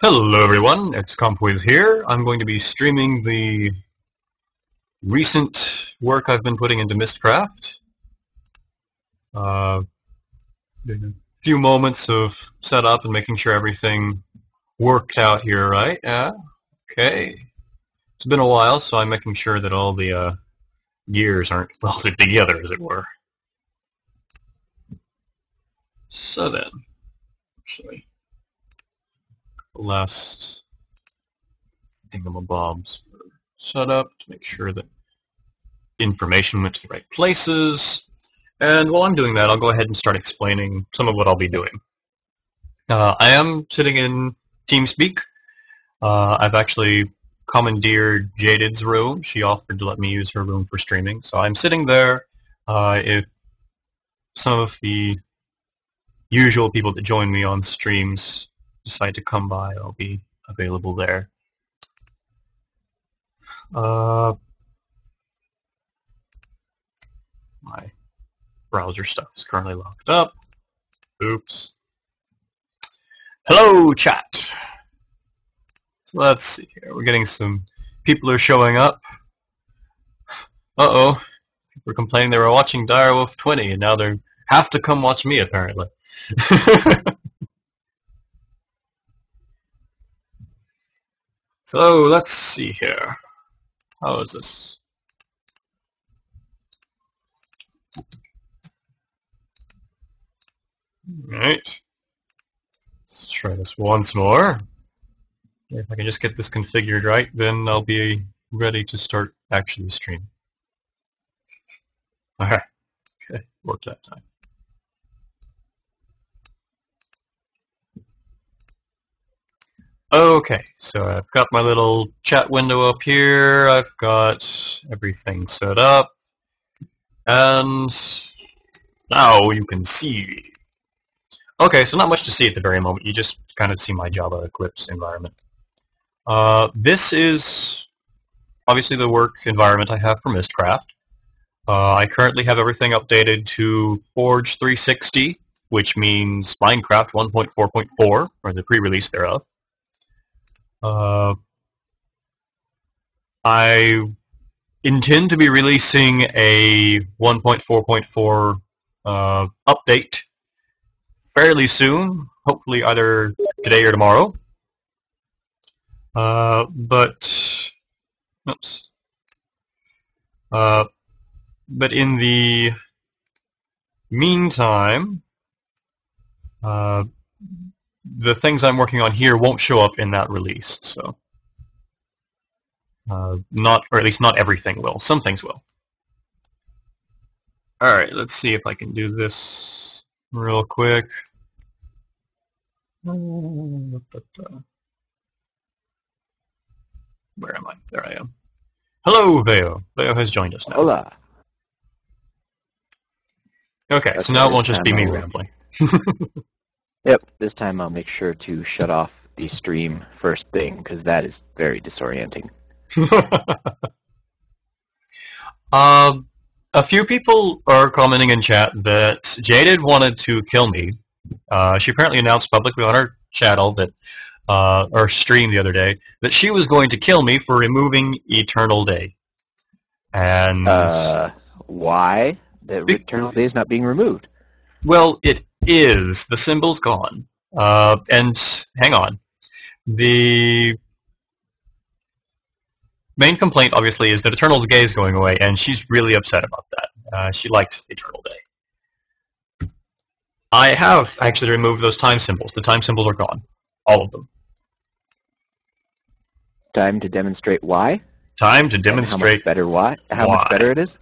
Hello everyone, it's Compwiz here. I'm going to be streaming the recent work I've been putting into Mystcraft. Uh, a few moments of setup and making sure everything worked out here right. Yeah, okay. It's been a while, so I'm making sure that all the uh, gears aren't welded together, as it were. So then, actually last thingamabobs set up to make sure that information went to the right places. And while I'm doing that, I'll go ahead and start explaining some of what I'll be doing. Uh, I am sitting in TeamSpeak. Uh, I've actually commandeered Jaded's room. She offered to let me use her room for streaming. So I'm sitting there. Uh, if some of the usual people that join me on streams decide to come by, I'll be available there. Uh, my browser stuff is currently locked up. Oops. Hello, chat. So let's see here. We're getting some people are showing up. Uh-oh. People are complaining they were watching Direwolf 20, and now they have to come watch me, apparently. So let's see here. How is this? Alright. Let's try this once more. If I can just get this configured right, then I'll be ready to start actually streaming. Alright. Okay, worked that time. Okay, so I've got my little chat window up here. I've got everything set up. And now you can see. Okay, so not much to see at the very moment. You just kind of see my Java Eclipse environment. Uh, this is obviously the work environment I have for Mystcraft. Uh, I currently have everything updated to Forge 360, which means Minecraft 1.4.4, or the pre-release thereof. Uh, I intend to be releasing a 1.4.4 uh, update fairly soon, hopefully either today or tomorrow. Uh, but, oops. Uh, but in the meantime, uh, the things I'm working on here won't show up in that release. So, uh, not, or at least not everything will. Some things will. All right, let's see if I can do this real quick. Where am I? There I am. Hello, Veo. Veo has joined us now. Hola. Okay, That's so now it won't just be me rambling. Yep, this time I'll make sure to shut off the stream first thing, because that is very disorienting. um, a few people are commenting in chat that Jaded wanted to kill me. Uh, she apparently announced publicly on her channel that, uh, or stream the other day, that she was going to kill me for removing Eternal Day. And uh, why? The Eternal Day is not being removed. Well, it is the symbol's gone. Uh, and hang on. The main complaint, obviously, is that Eternal Day is going away, and she's really upset about that. Uh, she likes Eternal Day. I have actually removed those time symbols. The time symbols are gone. All of them. Time to demonstrate why? Time to demonstrate how much better why? How why. much better it is?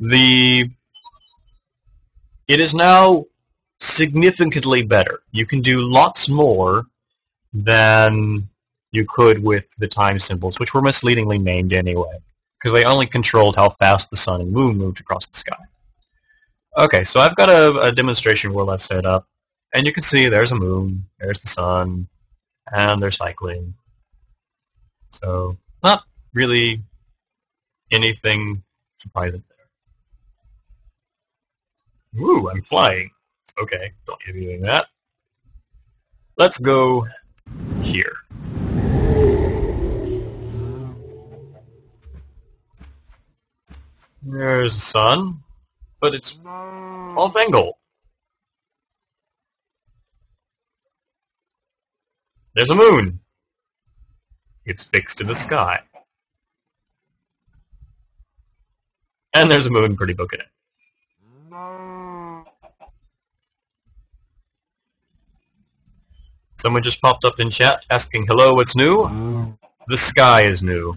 The it is now significantly better. You can do lots more than you could with the time symbols, which were misleadingly named anyway, because they only controlled how fast the sun and moon moved across the sky. Okay, so I've got a, a demonstration world I've set up, and you can see there's a moon, there's the sun, and they're cycling. So, not really anything surprising. There. Ooh, I'm flying. Okay, don't be doing that. Let's go here. There's the sun, but it's off angle. There's a moon. It's fixed in the sky. And there's a moon pretty book in it. Someone just popped up in chat asking, hello, what's new? The sky is new.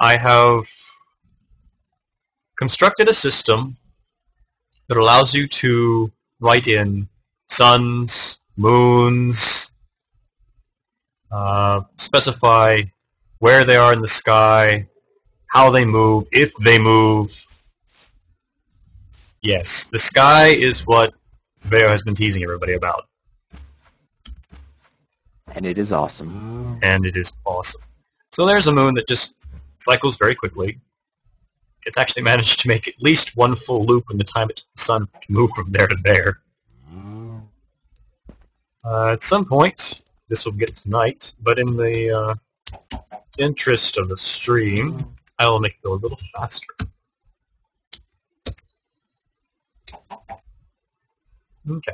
I have constructed a system that allows you to write in suns, moons, uh, specify where they are in the sky, how they move, if they move. Yes, the sky is what Veo has been teasing everybody about, And it is awesome. and it is awesome. So there's a moon that just cycles very quickly. It's actually managed to make at least one full loop in the time it took the sun to move from there to there. Uh, at some point, this will get tonight, but in the uh, interest of the stream, I will make it go a little faster. Okay.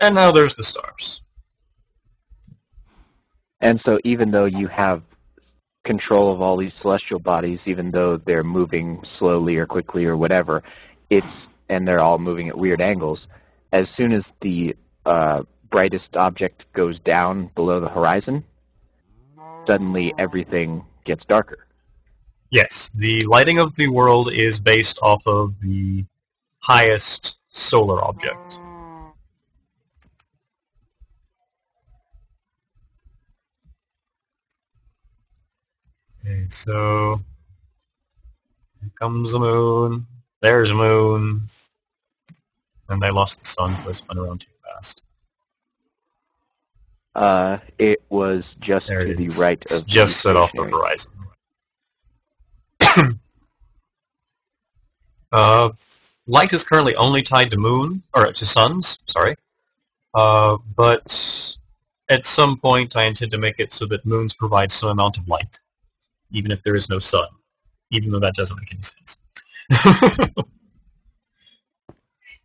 And now there's the stars. And so even though you have control of all these celestial bodies, even though they're moving slowly or quickly or whatever, it's and they're all moving at weird angles. As soon as the uh, brightest object goes down below the horizon, suddenly everything gets darker. Yes, the lighting of the world is based off of the highest solar object. So here comes the moon. There's a moon. And they lost the sun because it went around too fast. Uh, it was just There to the is. right of just set off the horizon. uh, light is currently only tied to moon or to suns. Sorry, uh, but at some point I intend to make it so that moons provide some amount of light, even if there is no sun. Even though that doesn't make any sense.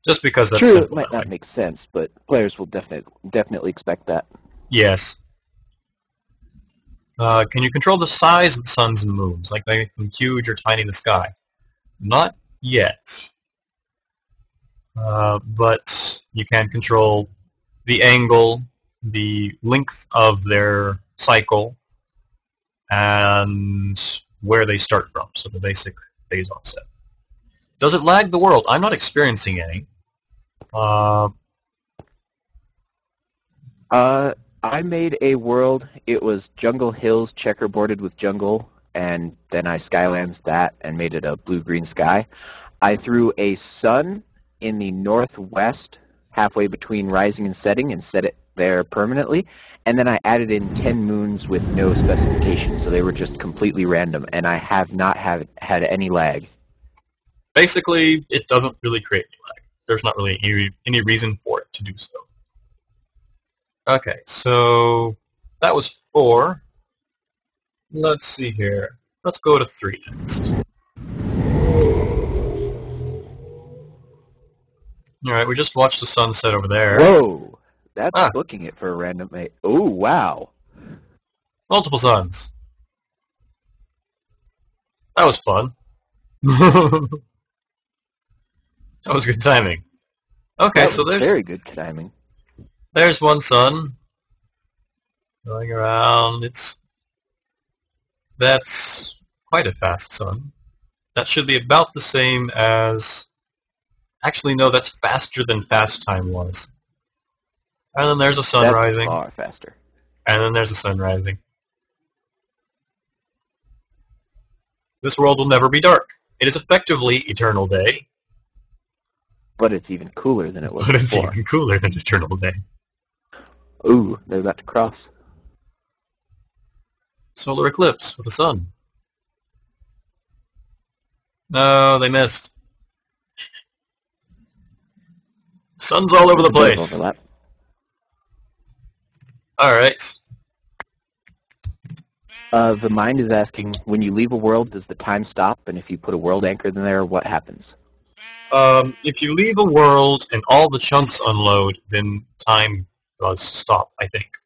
Just because that's True, it might not way. make sense, but players will definitely definitely expect that. Yes. Uh, can you control the size of the suns and moons, like make them huge or tiny in the sky? Not yet. Uh, but you can control the angle, the length of their cycle, and where they start from, so the basic phase offset. Does it lag the world? I'm not experiencing any. Uh, Uh, I made a world. It was Jungle Hills checkerboarded with jungle, and then I Skylands that and made it a blue-green sky. I threw a sun in the northwest, halfway between rising and setting, and set it there permanently. And then I added in ten moons with no specification, so they were just completely random, and I have not have, had any lag. basically, it doesn't really create any lag. There's not really any, any reason for it to do so. Okay, so that was four. Let's see here. Let's go to three next. Alright, we just watched the sunset over there. Whoa, that's Ah. booking it for a random. A- oh wow. Multiple suns. That was fun. that was good timing. Okay, That so was there's very good timing. There's one sun going around. It's that's quite a fast sun. That should be about the same as. Actually, no, that's faster than fast time was. And then there's a sun That's rising, far faster. and then there's a sun rising. This world will never be dark. It is effectively eternal day, But it's even cooler than it was but it's before. even cooler than eternal day. Ooh, they're about to cross. Solar eclipse with the sun. No, they missed. Sun's all over the There's a bit of place. Overlap. Alright. Uh, the mind is asking, when you leave a world, does the time stop? And if you put a world anchor in there, what happens? Um, if you leave a world and all the chunks unload, then time does stop, I think.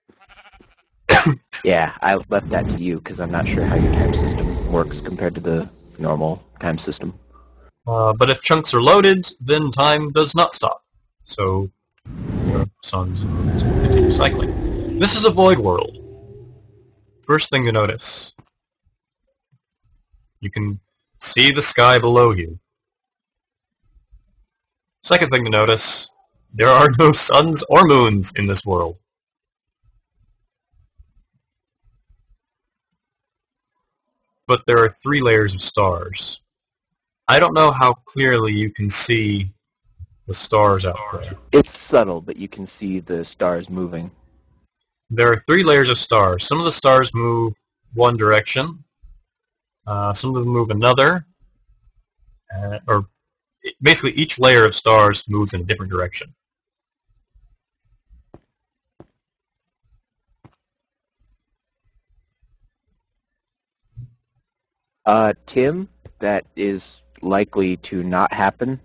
Yeah, I left that to you because I'm not sure how your time system works compared to the normal time system. Uh, but if chunks are loaded, then time does not stop. So, your suns and moons will continue cycling. This is a void world. First thing to notice. You can see the sky below you. Second thing to notice, there are no suns or moons in this world. But there are three layers of stars. I don't know how clearly you can see the stars out there. It's subtle, but you can see the stars moving. There are three layers of stars. Some of the stars move one direction. Uh, some of them move another. Uh, or basically each layer of stars moves in a different direction. Uh, Tim, that is likely to not happen.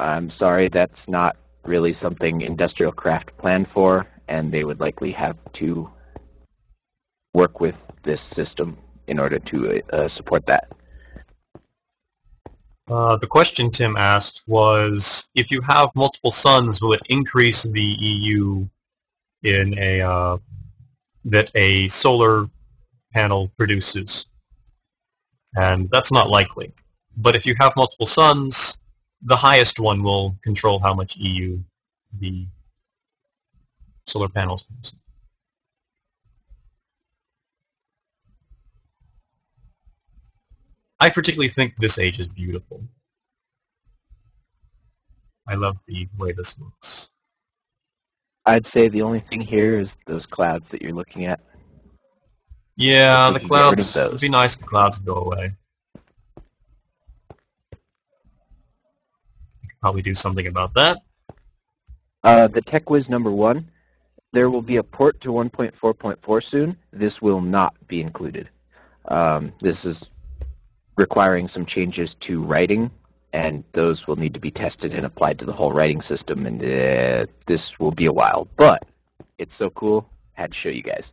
I'm sorry, that's not really something Industrial Craft planned for, and they would likely have to work with this system in order to uh, support that. Uh, the question Tim asked was, if you have multiple suns, will it increase the EU in a uh, that a solar panel produces? And that's not likely. But if you have multiple suns, the highest one will control how much EU the solar panels. I particularly think this age is beautiful. I love the way this looks. I'd say the only thing here is those clouds that you're looking at. Yeah, the can get rid of clouds. It'd be nice if the clouds would go away. Probably do something about that. Uh, the TechWiz number one, there will be a port to 1.4.4 soon. This will not be included. Um, this is requiring some changes to writing, and those will need to be tested and applied to the whole writing system, and uh, this will be a while. But it's so cool, had to show you guys.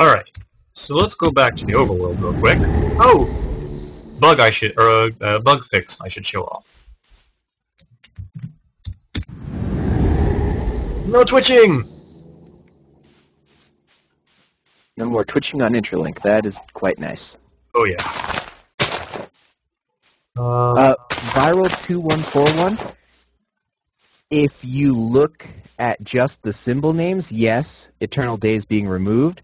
Alright, so let's go back to the overworld real quick. Oh! Bug I should, or uh, uh, bug fix I should show off. No twitching! No more twitching on Interlink. That is quite nice. Oh yeah. Um, Uh, Viral 2141, if you look at just the symbol names, yes, Eternal Day is being removed.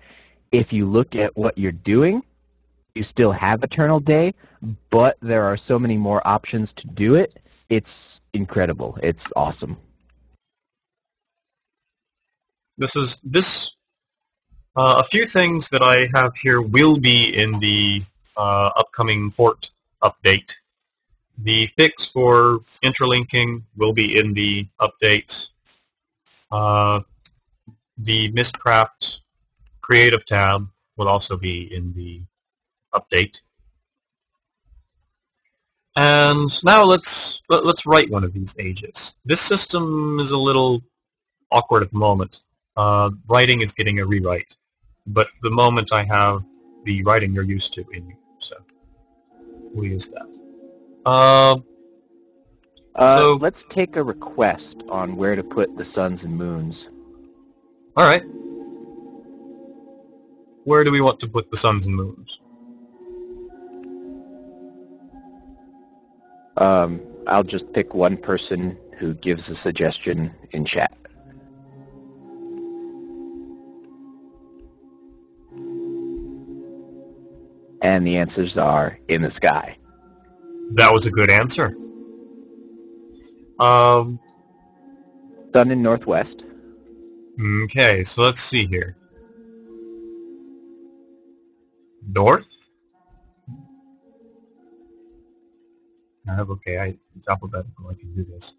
If you look at what you're doing, you still have Eternal Day, but there are so many more options to do it. It's incredible. It's awesome. This is this. Uh, a few things that I have here will be in the uh, upcoming port update. The fix for interlinking will be in the update. Uh, the Mystcraft Creative tab will also be in the update. And now let's let, let's write one of these ages. This system is a little awkward at the moment. Uh, writing is getting a rewrite, but the moment I have the writing you're used to in so we'll use that. Uh, Uh, So- let's take a request on where to put the suns and moons. all right. Where do we want to put the suns and moons? Um, I'll just pick one person who gives a suggestion in chat. And the answers are in the sky. That was a good answer. Um, Sun in northwest. okay, so let's see here. North? I have, okay, I, it's alphabetical, I can do this.